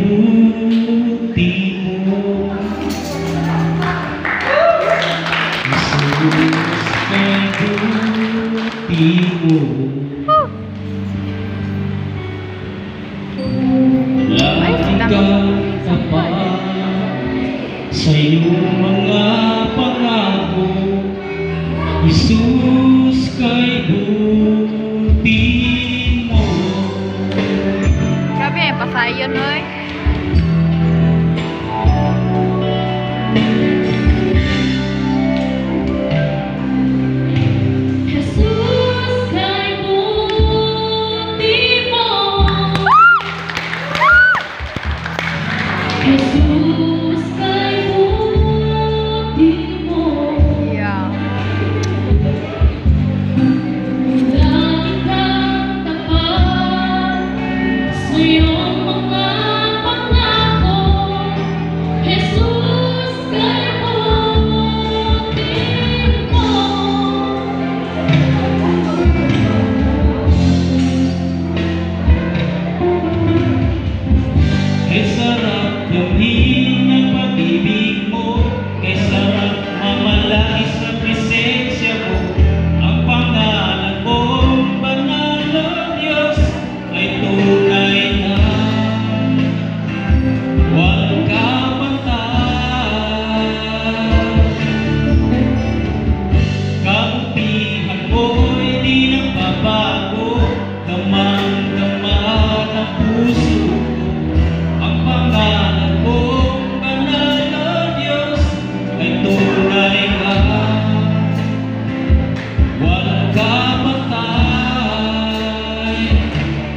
buti mo Jesus na buti mo Lahat ikaw tapa sa iyong mga pangako Jesus kay buti mo. Grabe, pasayo nun.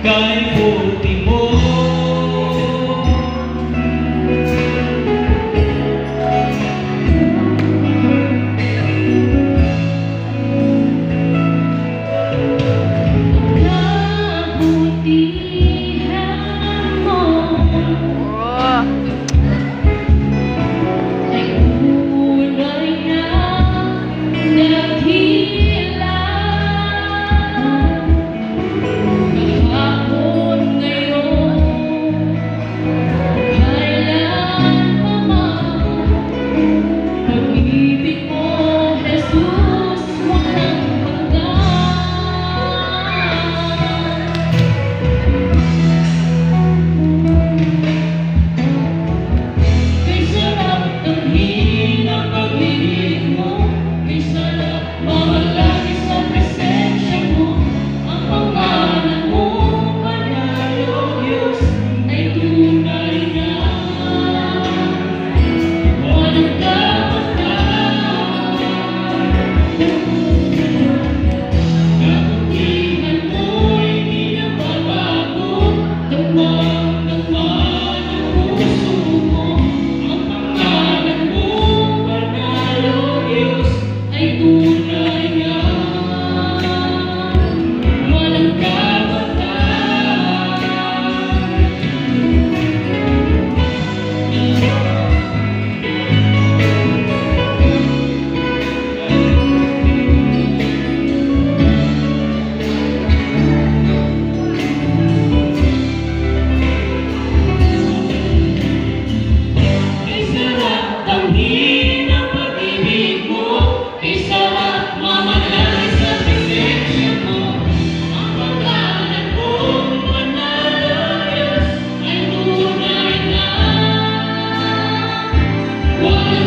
该不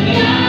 Yeah.